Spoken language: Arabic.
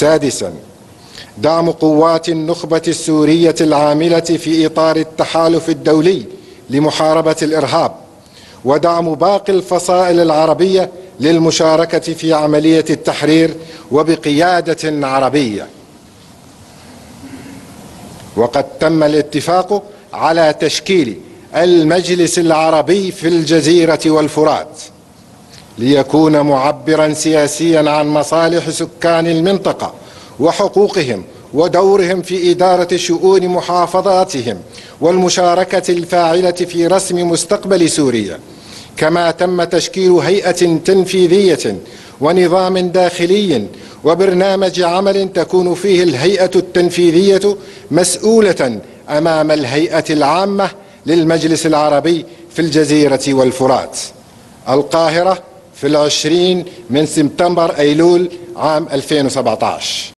سادسا دعم قوات النخبة السورية العاملة في إطار التحالف الدولي لمحاربة الإرهاب ودعم باقي الفصائل العربية للمشاركة في عملية التحرير وبقيادة عربية. وقد تم الاتفاق على تشكيل المجلس العربي في الجزيرة والفرات. ليكون معبرا سياسيا عن مصالح سكان المنطقة وحقوقهم ودورهم في إدارة شؤون محافظاتهم والمشاركة الفاعلة في رسم مستقبل سوريا. كما تم تشكيل هيئة تنفيذية ونظام داخلي وبرنامج عمل تكون فيه الهيئة التنفيذية مسؤولة أمام الهيئة العامة للمجلس العربي في الجزيرة والفرات. القاهرة في العشرين من سبتمبر أيلول عام 2017